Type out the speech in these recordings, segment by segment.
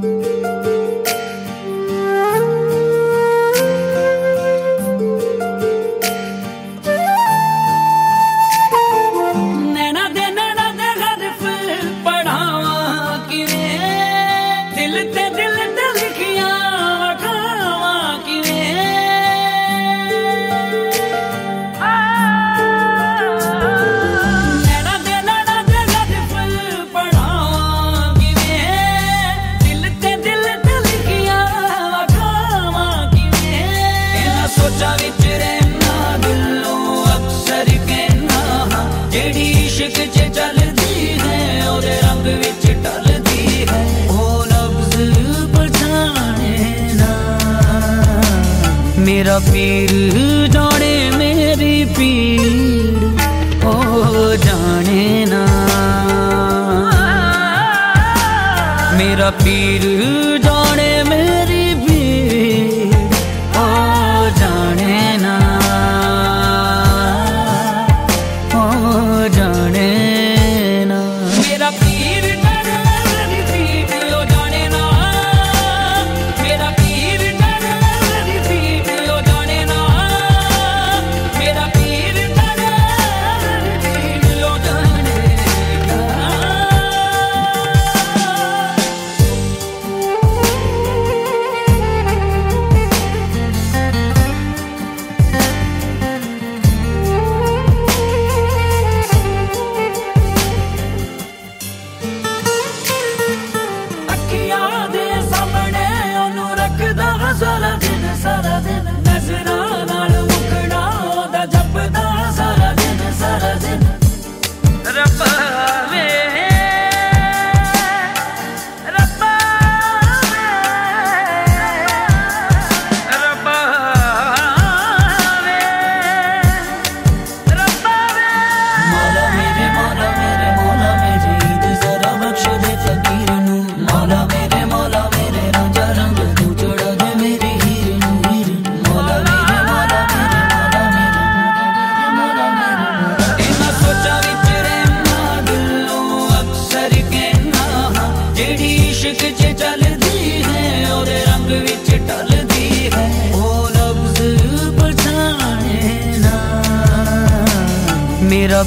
Música ਸੋਚਾਂ ਵਿੱਚ ਰਹਿਣਾ ਦਿਲ ਨੂੰ ਕਹਿਣਾ ਜਿਹੜੀ ਇਸ਼ਕ 'ਚ ਚੱਲਦੀ ਹੈ, ਉਹਦੇ ਰੰਗ ਵਿੱਚ ਟਲਦੀ ਹੈ। ਉਹ ਲਫ਼ਜ਼ ਪਛਾਣੇ ਮੇਰਾ ਪੀਰ ਜਾਣੇ ਮੇਰੀ ਪੀਰ ਓ ਜਾਣੇ ਨਾ। ਮੇਰਾ ਪੀਰ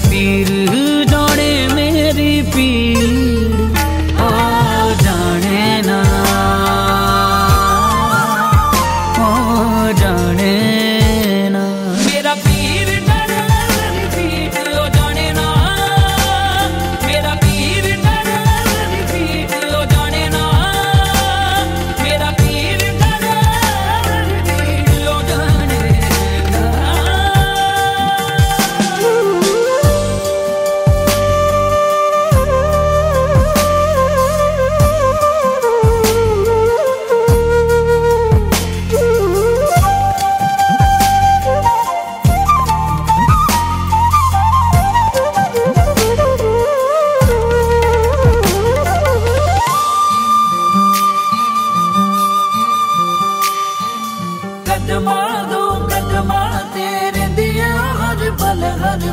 பீரு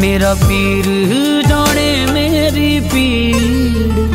ਮੇਰਾ ਪੀਰ ਜਾਣੇ ਮੇਰੀ ਪੀੜ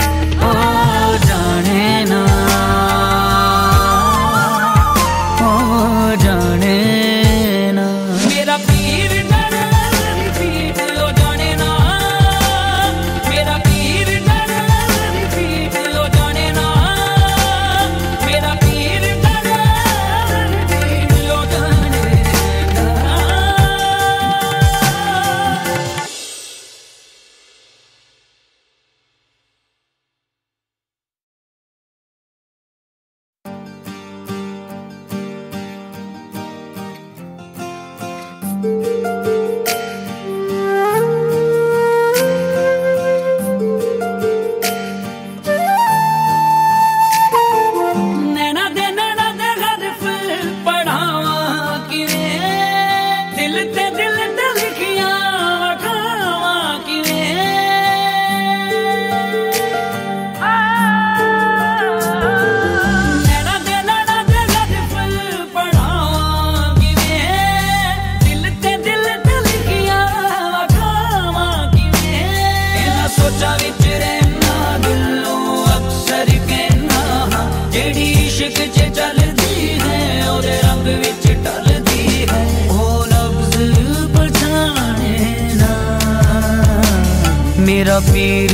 ਮੇਰਾ ਪੀਰ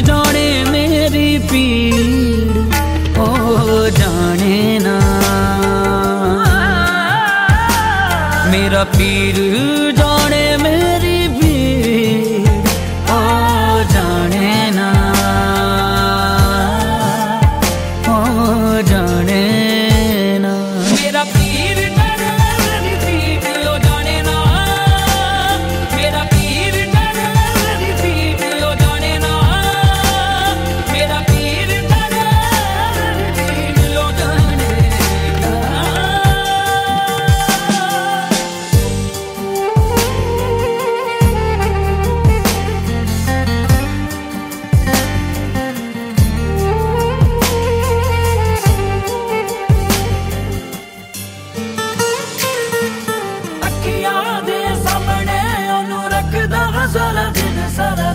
ਜਾਣੇ ਮੇਰੀ ਪੀੜ ਓ ਜਾਣੇ ਨਾ। ਮੇਰਾ ਪੀਰ I'm sorry.